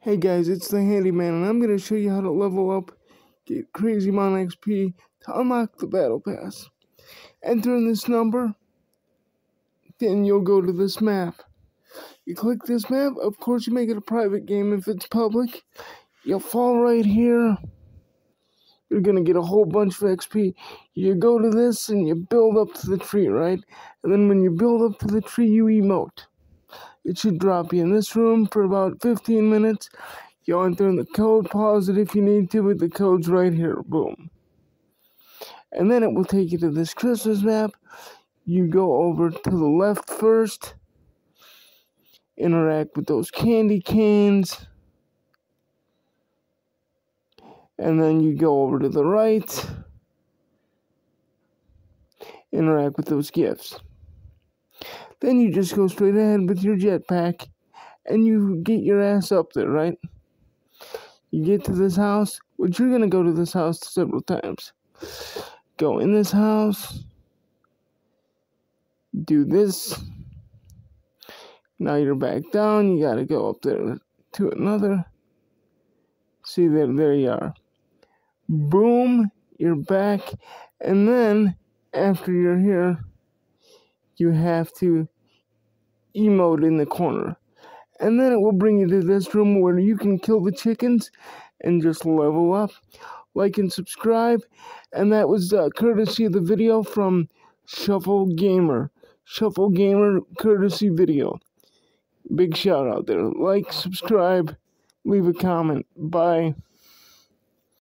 Hey guys, it's the Handiman, and I'm going to show you how to level up, get Crazy Mon XP to unlock the Battle Pass. Enter in this number, then you'll go to this map. You click this map, of course you make it a private game if it's public. You'll fall right here. You're going to get a whole bunch of XP. You go to this and you build up to the tree, right? And then when you build up to the tree, you emote. It should drop you in this room for about 15 minutes. You'll enter in the code, pause it if you need to, but the code's right here. Boom. And then it will take you to this Christmas map. You go over to the left first, interact with those candy canes, and then you go over to the right, interact with those gifts. Then you just go straight ahead with your jetpack and you get your ass up there, right? You get to this house, which you're gonna go to this house several times. Go in this house, do this. Now you're back down, you gotta go up there to another. See there, there you are. Boom, you're back, and then after you're here, you have to emote in the corner. And then it will bring you to this room where you can kill the chickens and just level up. Like and subscribe. And that was uh, courtesy of the video from Shuffle Gamer. Shuffle Gamer courtesy video. Big shout out there. Like, subscribe, leave a comment. Bye.